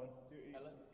Alan. Do Ellen.